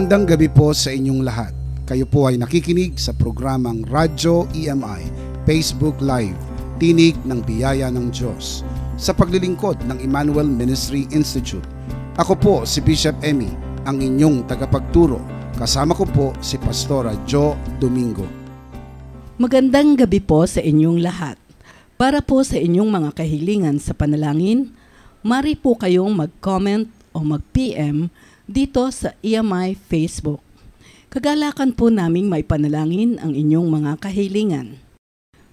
Magandang gabi po sa inyong lahat. Kayo po ay nakikinig sa programang Radyo EMI, Facebook Live, Tinig ng Biyaya ng Diyos, sa paglilingkod ng Emmanuel Ministry Institute. Ako po si Bishop Emmy, ang inyong tagapagturo. Kasama ko po si Pastora Jo Domingo. Magandang gabi po sa inyong lahat. Para po sa inyong mga kahilingan sa panalangin, mari po kayong mag-comment o mag-PM dito sa EMI Facebook. Kagalakan po naming may panalangin ang inyong mga kahilingan.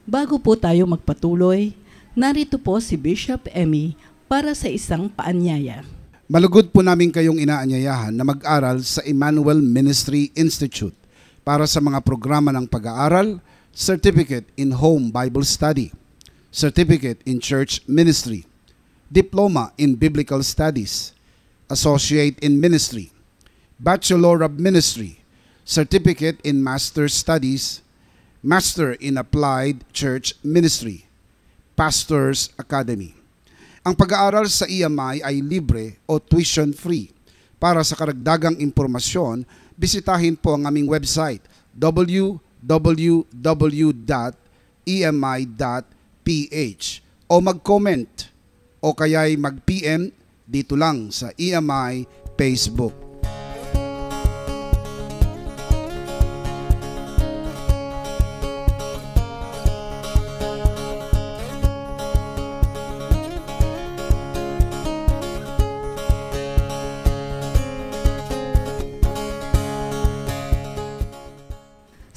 Bago po tayo magpatuloy, narito po si Bishop Emmy para sa isang paanyaya. Malugod po namin kayong inaanyayahan na mag-aral sa Emmanuel Ministry Institute para sa mga programa ng pag-aaral, Certificate in Home Bible Study, Certificate in Church Ministry, Diploma in Biblical Studies, Associate in Ministry, Bachelor of Ministry, Certificate in Master Studies, Master in Applied Church Ministry, Pastors Academy. Ang pag-aaral sa EMI ay libre o tuition free. Para sa karagdagang impormasyon, bisitahin po ang aming website www.emi.ph o mag-comment o kaya'y mag-PM dito lang sa EMI Facebook.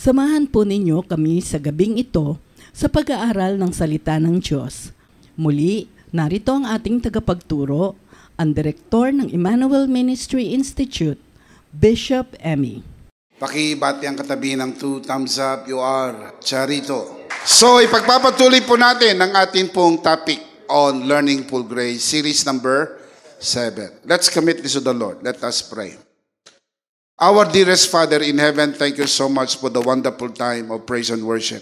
Samahan po ninyo kami sa gabing ito sa pag-aaral ng salita ng Diyos. Muli, narito ang ating tagapagturo, ang direktor ng Emmanuel Ministry Institute, Bishop Emmy. Pakibati ang katabi ng two thumbs up, you are Charito. So, ipagpapatuloy po natin ang ating pong topic on Learning Full Grace, series number 7. Let's commit this to the Lord. Let us pray. Our dearest Father in heaven, thank you so much for the wonderful time of praise and worship.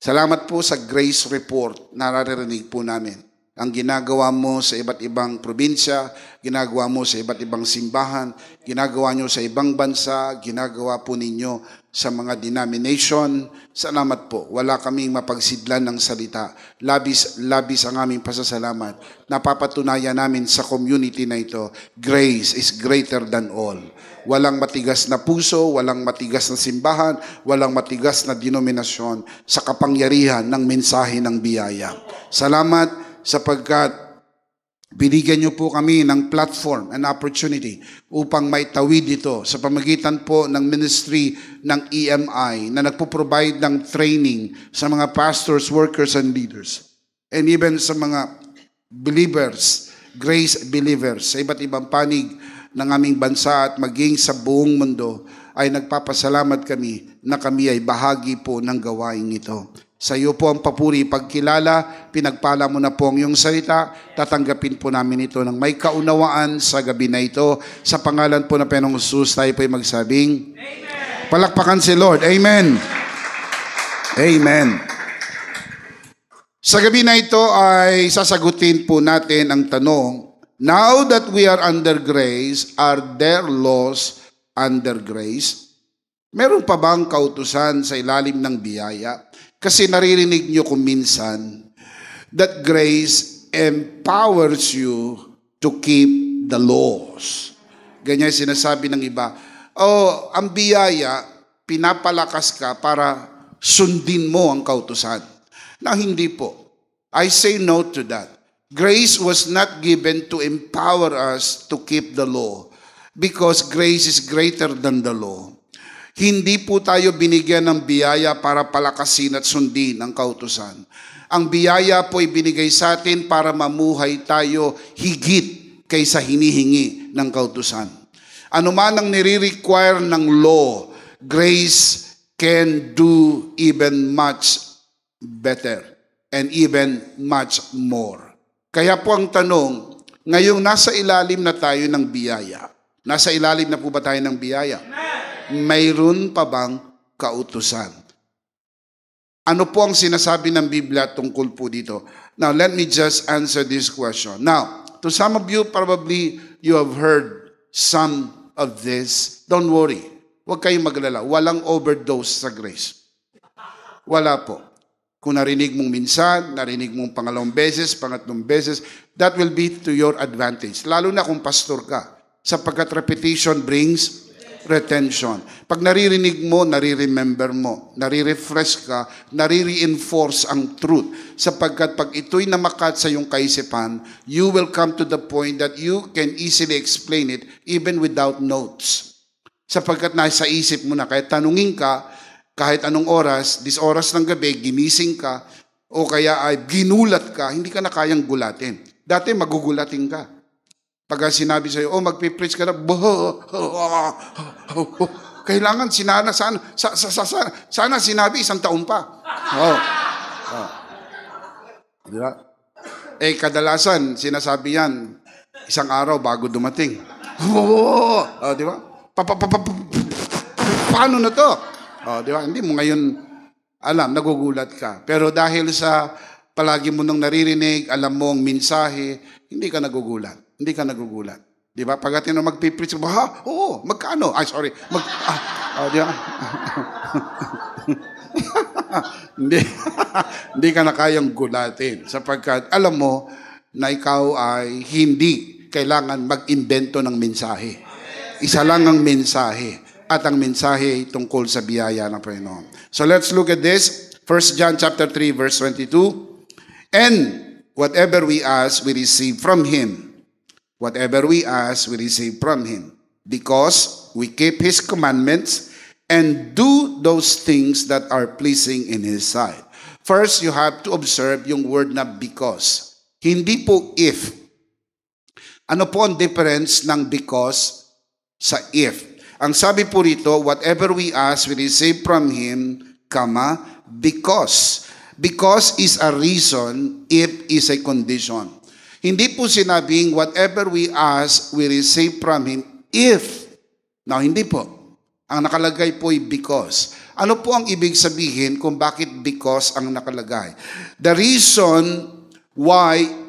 Salamat po sa grace report na naririnig po namin. Ang ginagawa mo sa iba't ibang probinsya, ginagawa mo sa iba't ibang simbahan, ginagawa nyo sa ibang bansa, ginagawa po ninyo sa mga denomination. Salamat po. Wala kaming mapagsidlan ng salita. Labis, labis ang aming pasasalamat. Napapatunayan namin sa community na ito, grace is greater than all. Walang matigas na puso, walang matigas na simbahan, walang matigas na denominasyon sa kapangyarihan ng mensahe ng biyaya. Salamat sapagkat binigyan niyo po kami ng platform and opportunity upang maitawid ito sa pamagitan po ng ministry ng EMI na nagpo-provide ng training sa mga pastors, workers, and leaders. And even sa mga believers, grace believers sa iba't ibang panig ng aming bansa at maging sa buong mundo ay nagpapasalamat kami na kami ay bahagi po ng gawain ito. Sa iyo po ang papuri, pagkilala, pinagpala mo na po ang iyong salita, tatanggapin po namin ito ng may kaunawaan sa gabi na ito. Sa pangalan po ng Penong Jesus, tayo po ay magsabing, Amen. Palakpakan si Lord. Amen. Amen. Sa gabi na ito ay sasagutin po natin ang tanong, Now that we are under grace, are there laws under grace? Meron pa bang kautusan sa ilalim ng biyaya? Kasi naririnig nyo kung minsan that grace empowers you to keep the laws. Ganyan sinasabi ng iba. Oh, ang biyaya, pinapalakas ka para sundin mo ang kautusan. Na hindi po. I say no to that. Grace was not given to empower us to keep the law because grace is greater than the law. Hindi po tayo binigyan ng biyaya para palakasin at sundin ang kautusan. Ang biyaya po ay binigay sa atin para mamuhay tayo higit kaysa hinihingi ng kautusan. Ano man ang nire-require ng law, grace can do even much better and even much more. Kaya po ang tanong, ngayong nasa ilalim na tayo ng biyaya, nasa ilalim na po ba tayo ng biyaya? Mayroon pa bang kautusan? Ano po ang sinasabi ng Biblia tungkol po dito? Now, let me just answer this question. Now, to some of you, probably you have heard some of this, don't worry. Huwag kayong maglala. Walang overdose sa grace. Wala po. Kung narinig mong minsan, narinig mong pangalawang beses, pangatlong beses, that will be to your advantage. Lalo na kung pastor ka. Sapagkat repetition brings retention. Pag naririnig mo, nare-remember mo, nare-refresh ka, nare-reinforce ang truth. Sapagkat pag ito'y namakat sa iyong kaisipan, you will come to the point that you can easily explain it even without notes. Sapagkat nasa isip mo na, kahit tanungin ka, kahit anong oras, this oras ng gabi, ginising ka, o kaya ay ginulat ka, hindi ka na kayang gulatin. Dati magugulatin ka. Pag sinabi sa'yo, oh, magpipreach ka na, kailangan sinana, sana, sa, sa, sa, sana, sana sinabi isang taon pa. Oh. oh. Di ba? Eh, kadalasan, sinasabi yan, isang araw bago dumating. Oh, oh di ba? Pa, pa, pa, pa, pa, paano na to? Oh, di ba? Hindi mo ngayon alam, nagugulat ka. Pero dahil sa palagi mo nang naririnig, alam mo ang mensahe, hindi ka nagugulat. Hindi ka nagugulat. Di ba? Pag atin magpipreach, ha? Oo, magkano? Ay, sorry. Mag, ah, oh, di ba? hindi, hindi ka na kayang gulatin sapagkat alam mo na ikaw ay hindi kailangan mag-imbento ng mensahe. Isa lang ang mensahe at ang mensahe tungkol sa biyaya ng Panginoon. So let's look at this. 1 John chapter 3 verse 22. And whatever we ask, we receive from Him Whatever we ask, we receive from Him, because we keep His commandments and do those things that are pleasing in His sight. First, you have to observe yung word na because. Hindi po if. Ano po ang difference ng because sa if? Ang sabi po rito, whatever we ask, we receive from Him, comma, because. Because is a reason, if is a condition. Hindi po sinabing whatever we ask, we receive from Him if. Now, hindi po. Ang nakalagay po ay because. Ano po ang ibig sabihin kung bakit because ang nakalagay? The reason why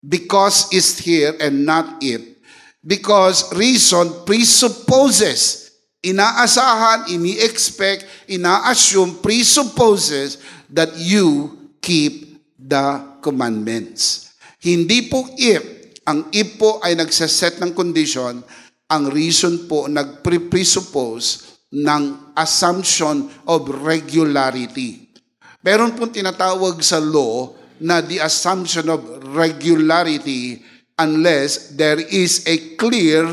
because is here and not if, because reason presupposes, inaasahan, ini-expect, ina-assume, presupposes that you keep the commandments. Hindi po if. Ang if po ay nagsaset ng condition. Ang reason po nag-presuppose ng assumption of regularity. Meron pong tinatawag sa law na the assumption of regularity unless there is a clear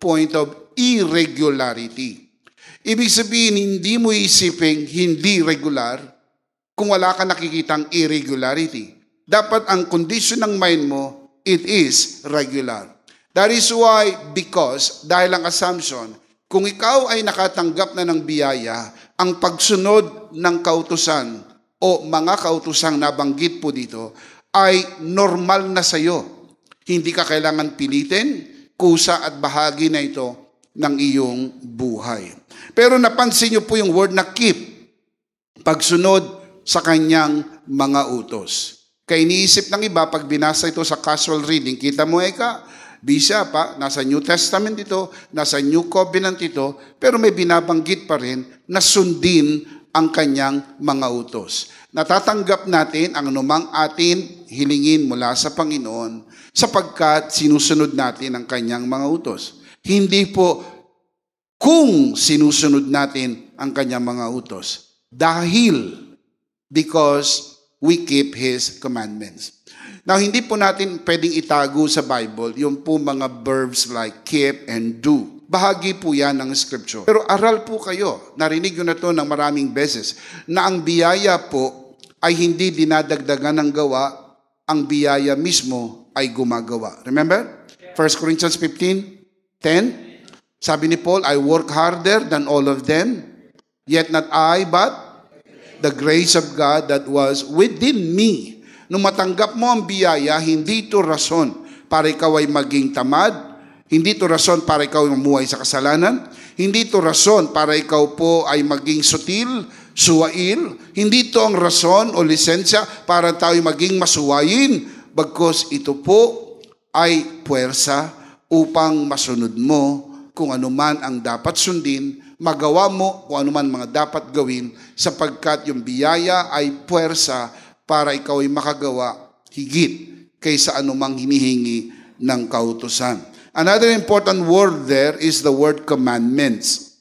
point of irregularity. Ibig sabihin, hindi mo isipin hindi regular kung wala ka nakikitang irregularity. Dapat ang condition ng mind mo, it is regular. That is why, because, dahil ang assumption, kung ikaw ay nakatanggap na ng biyaya, ang pagsunod ng kautusan o mga kautusang nabanggit po dito ay normal na sa iyo. Hindi ka kailangan pilitin, kusa at bahagi na ito ng iyong buhay. Pero napansin niyo po yung word na keep, pagsunod sa kanyang mga utos. Kaya iniisip ng iba, pag binasa ito sa casual reading, kita mo eka, Bisa pa, nasa New Testament ito, nasa New Covenant ito, pero may binabanggit pa rin na sundin ang kanyang mga utos. Natatanggap natin ang anumang atin hilingin mula sa Panginoon sapagkat sinusunod natin ang kanyang mga utos. Hindi po kung sinusunod natin ang kanyang mga utos. Dahil, because we keep His commandments. Now, hindi po natin pwedeng itago sa Bible yung po mga verbs like keep and do. Bahagi po yan ng scripture. Pero aral po kayo, narinig nyo na to ng maraming beses, na ang biyaya po ay hindi dinadagdagan ng gawa, ang biyaya mismo ay gumagawa. Remember? 1 Corinthians 15, 10? Sabi ni Paul, I work harder than all of them, yet not I, but the grace of God that was within me. Nung matanggap mo ang biyaya, hindi ito rason para ikaw ay maging tamad, hindi ito rason para ikaw ay mamuhay sa kasalanan, hindi ito rason para ikaw po ay maging sutil, suwail, hindi ito ang rason o lisensya para tayo maging masuwayin, bagkos ito po ay puwersa upang masunod mo kung ano man ang dapat sundin, magawa mo kung ano man mga dapat gawin, sapagkat yung biyaya ay puwersa para ikaw ay makagawa higit kaysa anumang hinihingi ng kautusan. Another important word there is the word commandments.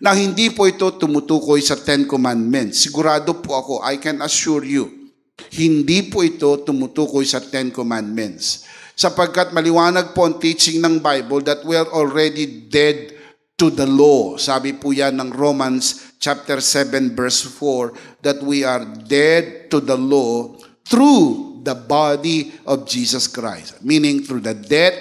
Na hindi po ito tumutukoy sa Ten Commandments. Sigurado po ako, I can assure you, hindi po ito tumutukoy sa Ten Commandments. Sapagkat maliwanag po ang teaching ng Bible that we are already dead to the law. Sabi po yan ng Romans chapter 7 verse 4 that we are dead to the law through the body of Jesus Christ. Meaning through the death,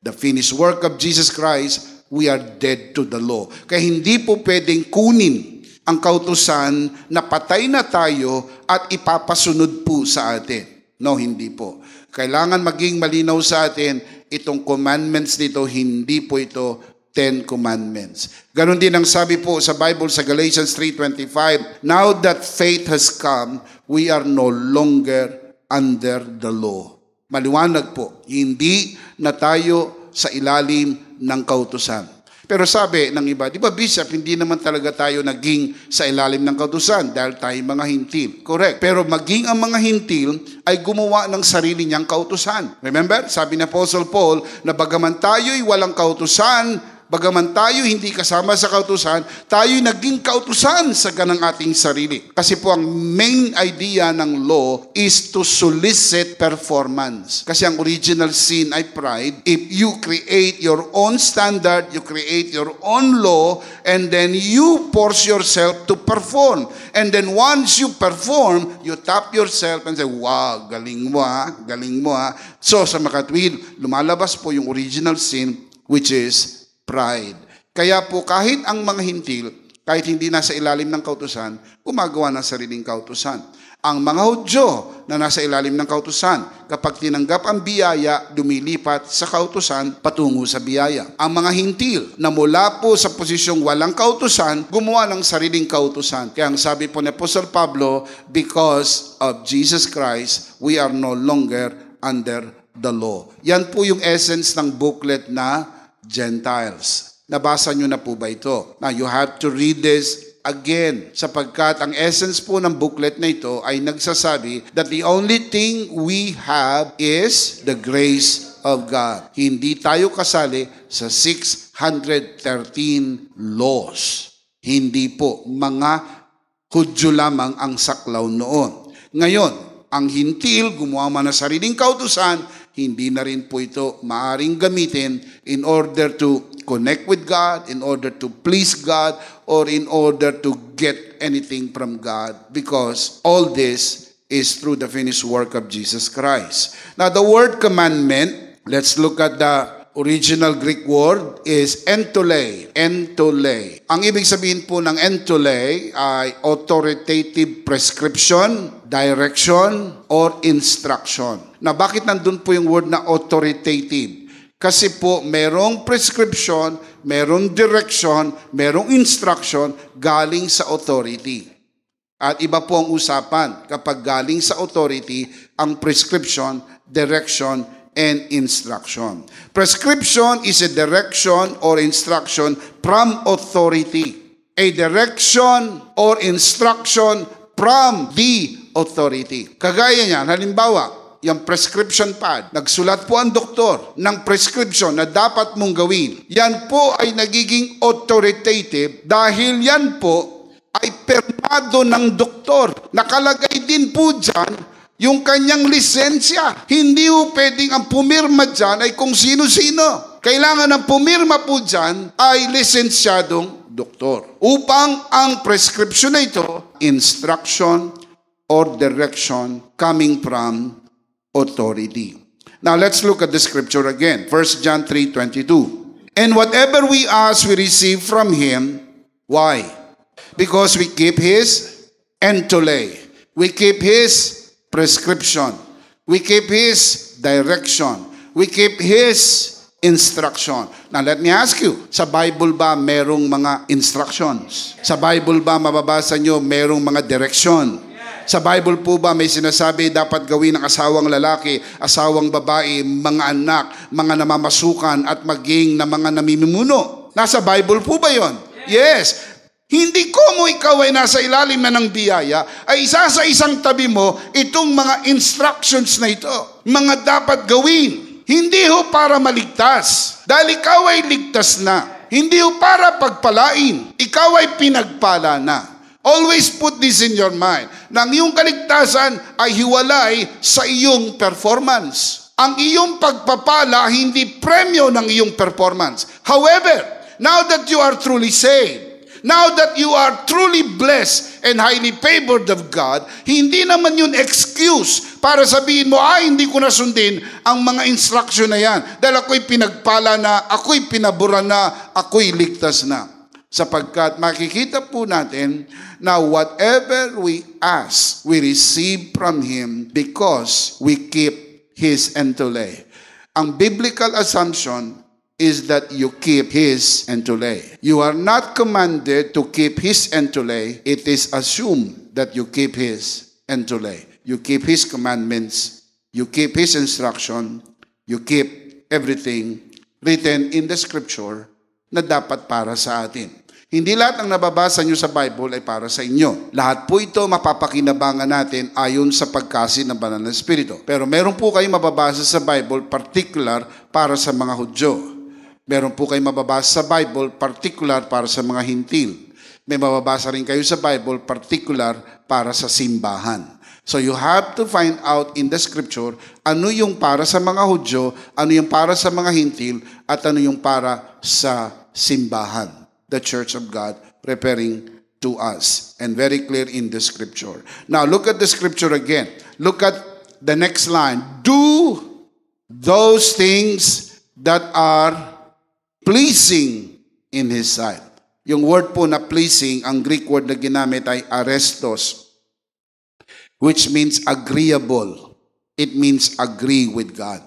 the finished work of Jesus Christ, we are dead to the law. Kaya hindi po pwedeng kunin ang kautusan na patay na tayo at ipapasunod po sa atin. No, hindi po. Kailangan maging malinaw sa atin itong commandments dito, hindi po ito Ten Commandments. Ganon din ang sabi po sa Bible sa Galatians 3.25, Now that faith has come, we are no longer under the law. Maliwanag po, hindi na tayo sa ilalim ng kautusan. Pero sabi ng iba, di ba Bishop, hindi naman talaga tayo naging sa ilalim ng kautusan dahil tayo mga hintil. Correct. Pero maging ang mga hintil ay gumawa ng sarili niyang kautusan. Remember, sabi ni Apostle Paul na bagaman tayo'y walang kautusan, Bagaman tayo hindi kasama sa kautusan, tayo naging kautusan sa ganang ating sarili. Kasi po ang main idea ng law is to solicit performance. Kasi ang original sin ay pride. If you create your own standard, you create your own law, and then you force yourself to perform. And then once you perform, you tap yourself and say, wow, galing mo ha, galing mo ha. So sa makatwid, lumalabas po yung original sin, which is pride. Kaya po kahit ang mga hintil, kahit hindi nasa ilalim ng kautusan, gumagawa ng sariling kautusan. Ang mga Hudyo na nasa ilalim ng kautusan, kapag tinanggap ang biyaya, dumilipat sa kautusan patungo sa biyaya. Ang mga hintil na mula po sa posisyong walang kautusan, gumawa ng sariling kautusan. Kaya ang sabi po ni Apostle Pablo, because of Jesus Christ, we are no longer under the law. Yan po yung essence ng booklet na Gentiles. Nabasa nyo na po ba ito? Now, you have to read this again sapagkat ang essence po ng booklet na ito ay nagsasabi that the only thing we have is the grace of God. Hindi tayo kasali sa 613 laws. Hindi po mga Hudyo lamang ang saklaw noon. Ngayon, ang hintil gumawa man ng sariling kautusan, hindi na rin po ito maaring gamitin in order to connect with God, in order to please God, or in order to get anything from God because all this is through the finished work of Jesus Christ. Now, the word commandment, let's look at the original Greek word is entole. Entole. Ang ibig sabihin po ng entole ay authoritative prescription, direction, or instruction. Na bakit nandun po yung word na authoritative? Kasi po merong prescription, merong direction, merong instruction galing sa authority. At iba po ang usapan kapag galing sa authority ang prescription, direction, and instruction. Prescription is a direction or instruction from authority. A direction or instruction from the authority. Kagaya niyan, halimbawa, yung prescription pad. Nagsulat po ang doktor ng prescription na dapat mong gawin. Yan po ay nagiging authoritative dahil yan po ay permado ng doktor. Nakalagay din po dyan yung kanyang lisensya. Hindi po pwedeng ang pumirma dyan ay kung sino-sino. Kailangan ang pumirma po dyan ay lisensyadong doktor. Upang ang prescription na ito, instruction or direction coming from authority. Now let's look at the scripture again. 1 John 3:22. And whatever we ask, we receive from him. Why? Because we keep his entole. We keep his prescription. We keep His direction. We keep His instruction. Now, let me ask you, sa Bible ba merong mga instructions? Sa Bible ba mababasa nyo merong mga direction? Sa Bible po ba may sinasabi dapat gawin ng asawang lalaki, asawang babae, mga anak, mga namamasukan at maging na mga namimimuno? Nasa Bible po ba yon? Yes. Hindi ko mo ikaw ay nasa ilalim na ng biyaya, ay isa sa isang tabi mo itong mga instructions na ito. Mga dapat gawin. Hindi ho para maligtas. Dahil ikaw ay ligtas na. Hindi ho para pagpalain. Ikaw ay pinagpala na. Always put this in your mind, na ang iyong kaligtasan ay hiwalay sa iyong performance. Ang iyong pagpapala hindi premyo ng iyong performance. However, now that you are truly saved, now that you are truly blessed and highly favored of God, hindi naman yun excuse para sabihin mo, ay, hindi ko nasundin ang mga instruction na yan. Dahil ako'y pinagpala na, ako'y pinabura na, ako'y ligtas na sapagkat makikita po natin na whatever we ask, we receive from Him because we keep His entole. Ang biblical assumption is that you keep His entole. You are not commanded to keep His entole. It is assumed that you keep His entole. You keep His commandments. You keep His instruction. You keep everything written in the Scripture na dapat para sa atin. Hindi lahat ng nababasa nyo sa Bible ay para sa inyo. Lahat po ito mapapakinabangan natin ayon sa pagkasi ng banal na Espiritu. Pero meron po kayong mababasa sa Bible particular para sa mga Hudyo. Meron po kayong mababasa sa Bible particular para sa mga Hintil. May mababasa rin kayo sa Bible particular para sa simbahan. So you have to find out in the scripture ano yung para sa mga Hudyo, ano yung para sa mga Hintil, at ano yung para sa simbahan the church of God preparing to us and very clear in the scripture. Now look at the scripture again. Look at the next line. Do those things that are pleasing in His sight. Yung word po na pleasing, ang Greek word na ginamit ay arestos, which means agreeable. It means agree with God.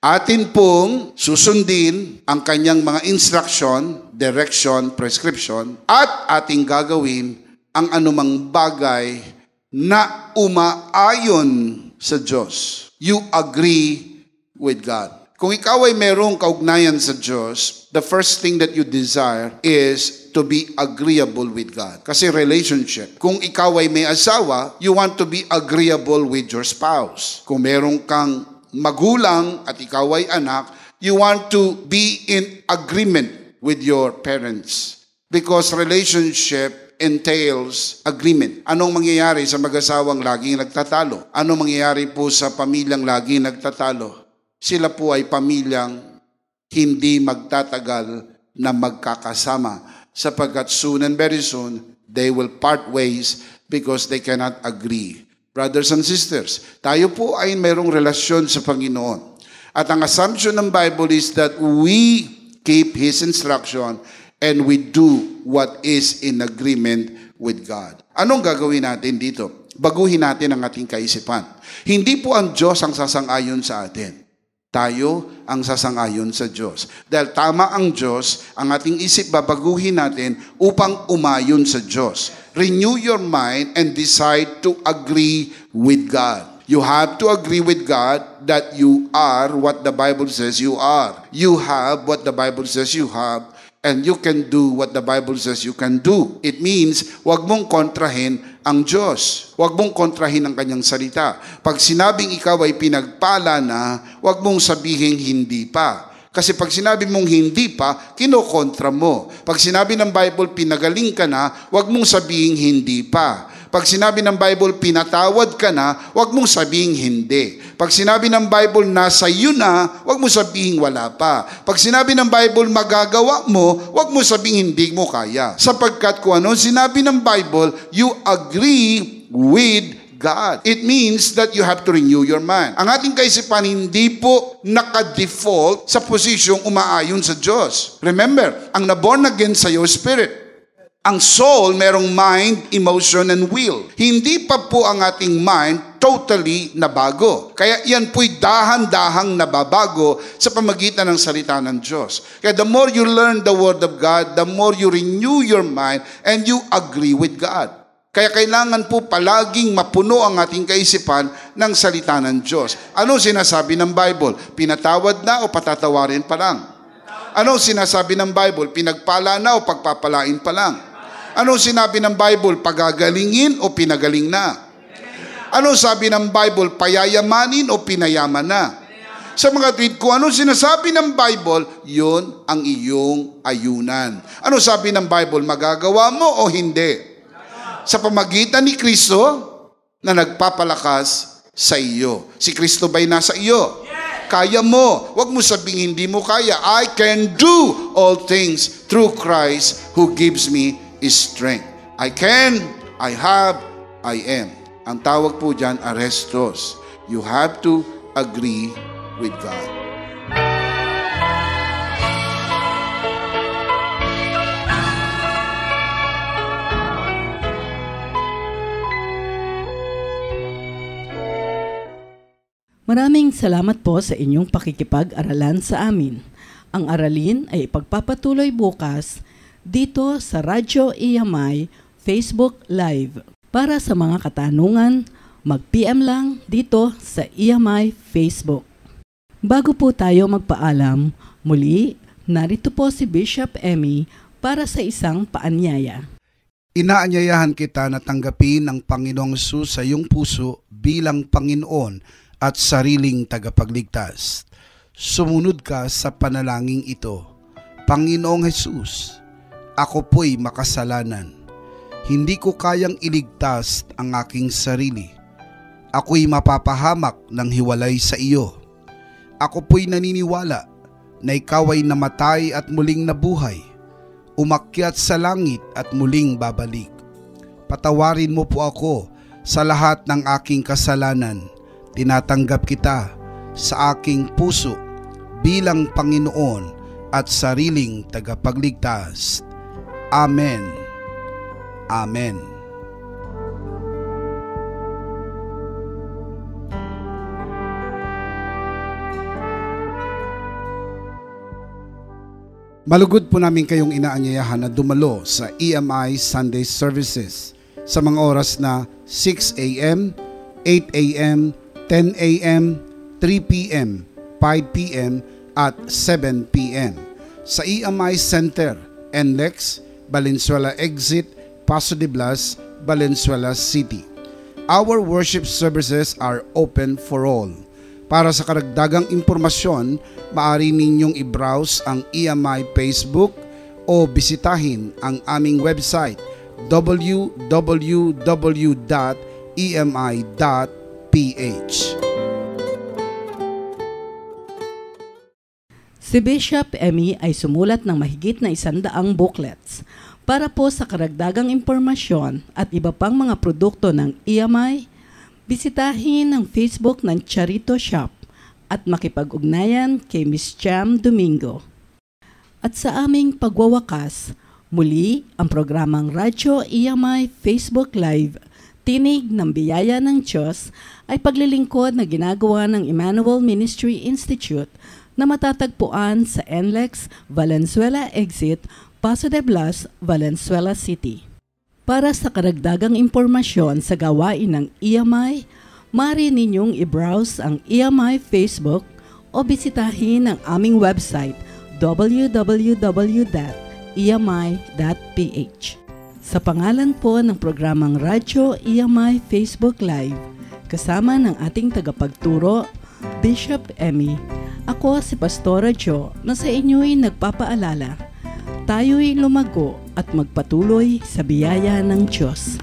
Atin pong susundin ang kanyang mga instruction, direction, prescription, at ating gagawin ang anumang bagay na umaayon sa Diyos. You agree with God. Kung ikaw ay merong kaugnayan sa Diyos, the first thing that you desire is to be agreeable with God. Kasi relationship. Kung ikaw ay may asawa, you want to be agreeable with your spouse. Kung merong kang magulang at ikaw ay anak, you want to be in agreement with your parents. Because relationship entails agreement. Anong mangyayari sa mag-asawang laging nagtatalo? Anong mangyayari po sa pamilyang laging nagtatalo? Sila po ay pamilyang hindi magtatagal na magkakasama sapagkat soon and very soon they will part ways because they cannot agree. Brothers and sisters, tayo po ay mayroong relasyon sa Panginoon. At ang assumption ng Bible is that we keep His instruction and we do what is in agreement with God. Anong gagawin natin dito? Baguhin natin ang ating kaisipan. Hindi po ang Diyos ang sasang-ayon sa atin. Tayo ang sasang-ayon sa Diyos. Dahil tama ang Diyos, ang ating isip babaguhin natin upang umayon sa Diyos. Renew your mind and decide to agree with God. You have to agree with God that you are what the Bible says you are. You have what the Bible says you have and you can do what the Bible says you can do. It means, wag mong kontrahin ang Diyos. Wag mong kontrahin ang kanyang salita. Pag sinabing ikaw ay pinagpala na, wag mong sabihin hindi pa. Kasi pag sinabi mong hindi pa, kinokontra mo. Pag sinabi ng Bible, pinagaling ka na, wag mong sabihin hindi pa. Pag sinabi ng Bible, pinatawad ka na, wag mong sabihin hindi. Pag sinabi ng Bible, nasa iyo na, wag mo sabihin wala pa. Pag sinabi ng Bible, magagawa mo, wag mo sabihin hindi mo kaya. Sapagkat kung ano sinabi ng Bible, you agree with God. It means that you have to renew your mind. Ang ating kaisipan hindi po naka-default sa posisyong umaayon sa Diyos. Remember, ang naborn again sa iyo, spirit. Ang soul, merong mind, emotion, and will. Hindi pa po ang ating mind totally nabago. Kaya yan po'y dahan-dahang nababago sa pamagitan ng salita ng Diyos. Kaya the more you learn the Word of God, the more you renew your mind and you agree with God. Kaya kailangan po palaging mapuno ang ating kaisipan ng salita ng Diyos. Ano sinasabi ng Bible? Pinatawad na o patatawarin pa lang? Ano sinasabi ng Bible? Pinagpala na o pagpapalain pa lang? Ano sinabi ng Bible? Pagagalingin o pinagaling na? Ano sabi ng Bible? Payayamanin o pinayaman na? Sa mga tweet ko, ano sinasabi ng Bible? Yun ang iyong ayunan. Ano sabi ng Bible? Magagawa mo o hindi? sa pamagitan ni Kristo na nagpapalakas sa iyo. Si Kristo ba'y nasa iyo? Kaya mo. Huwag mo sabing hindi mo kaya. I can do all things through Christ who gives me strength. I can, I have, I am. Ang tawag po dyan, arestos. You have to agree with God. Maraming salamat po sa inyong pakikipag-aralan sa amin. Ang aralin ay ipagpapatuloy bukas dito sa Radyo EMI Facebook Live. Para sa mga katanungan, mag-PM lang dito sa EMI Facebook. Bago po tayo magpaalam, muli, narito po si Bishop Emmy para sa isang paanyaya. Inaanyayahan kita na tanggapin ang Panginoong Sus sa iyong puso bilang Panginoon at sariling tagapagligtas. Sumunod ka sa panalangin ito. Panginoong Hesus, ako po'y makasalanan. Hindi ko kayang iligtas ang aking sarili. Ako'y mapapahamak ng hiwalay sa iyo. Ako po'y naniniwala na ikaw ay namatay at muling nabuhay, umakyat sa langit at muling babalik. Patawarin mo po ako sa lahat ng aking kasalanan tinatanggap kita sa aking puso bilang Panginoon at sariling tagapagligtas. Amen. Amen. Malugod po namin kayong inaanyayahan na dumalo sa EMI Sunday Services sa mga oras na 6 a.m., 8 a.m., 10 a.m., 3 p.m., 5 p.m., at 7 p.m. Sa EMI Center, NLEX, Valenzuela Exit, Paso de Blas, Valenzuela City. Our worship services are open for all. Para sa karagdagang impormasyon, maaari ninyong i-browse ang EMI Facebook o bisitahin ang aming website www.emi.com Si Bishop Emmy ay sumulat ng mahigit na isandaang booklets para po sa karagdagang impormasyon at iba pang mga produkto ng EMI, bisitahin ang Facebook ng Charito Shop at makipag-ugnayan kay Miss Cham Domingo. At sa aming pagwawakas, muli ang programang Radyo EMI Facebook Live tinig ng biyaya ng Diyos ay paglilingkod na ginagawa ng Emmanuel Ministry Institute na matatagpuan sa NLEX, Valenzuela Exit, Paso de Blas, Valenzuela City. Para sa karagdagang impormasyon sa gawain ng EMI, maaari ninyong i-browse ang EMI Facebook o bisitahin ang aming website www.emi.ph. Sa pangalan po ng programang Radyo EMI Facebook Live, kasama ng ating tagapagturo, Bishop Emmy, ako si Pastora Jo na sa inyo'y nagpapaalala, tayo'y lumago at magpatuloy sa biyaya ng Diyos.